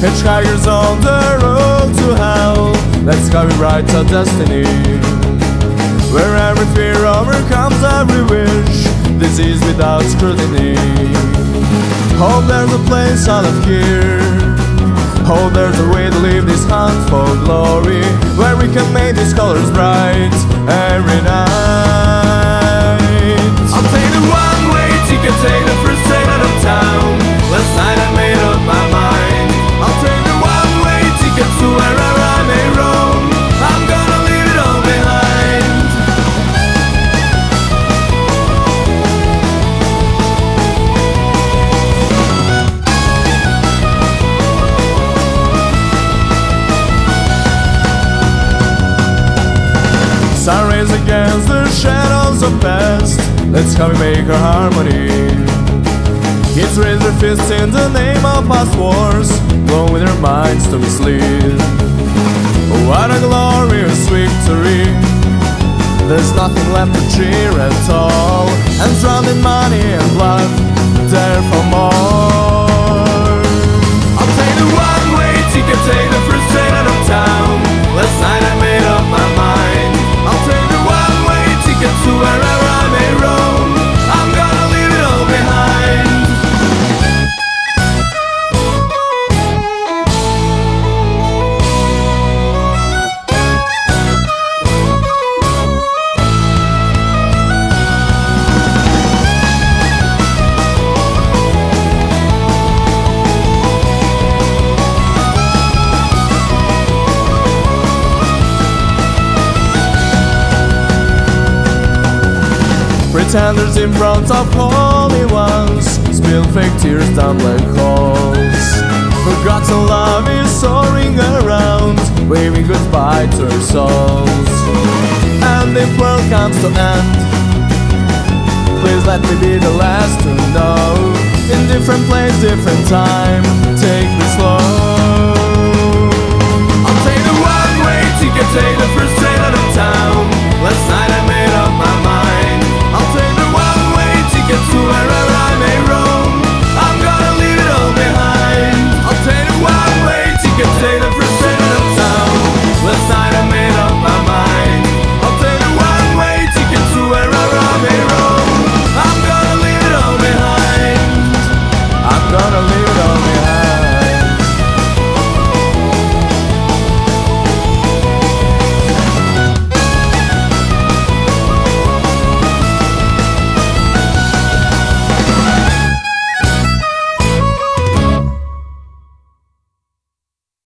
tigers on the road to hell. Let's go right to destiny. Where every fear overcomes every wish. Disease without scrutiny. Hope there's a place out of here. Hope there's a way to live this hunt for glory. Where we can make these colors bright every night. Sun rays against the shadows of past. Let's come and make a harmony. Kids raise their fists in the name of past wars, blowing their minds to mislead. What a glorious victory! There's nothing left to cheer at all, and drowned in money and blood, Pretenders in front of holy ones. Spill fake tears down black holes Forgotten love is soaring around Waving goodbye to our souls. And if world comes to end Please let me be the last to know. In different place, different time Take me slow it on know.